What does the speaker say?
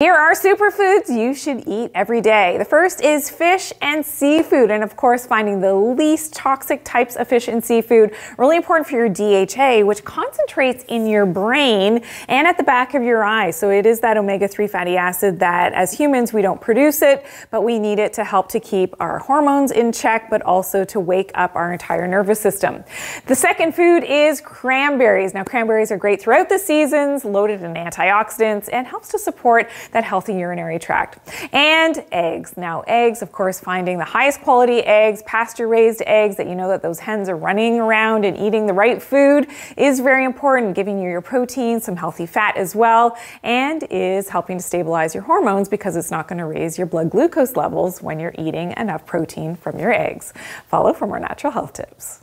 Here are superfoods you should eat every day. The first is fish and seafood, and of course, finding the least toxic types of fish and seafood. Really important for your DHA, which concentrates in your brain and at the back of your eye. So it is that omega 3 fatty acid that as humans we don't produce it, but we need it to help to keep our hormones in check, but also to wake up our entire nervous system. The second food is cranberries. Now, cranberries are great throughout the seasons, loaded in antioxidants, and helps to support that healthy urinary tract. And eggs. Now, eggs, of course, finding the highest quality eggs, pasture raised eggs that you know that those hens are running around and eating the right food is very important, giving you your protein, some healthy fat as well, and is helping to stabilize your hormones because it's not going to raise your blood glucose levels when you're eating enough protein from your eggs. Follow for more natural health tips.